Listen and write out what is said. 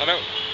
I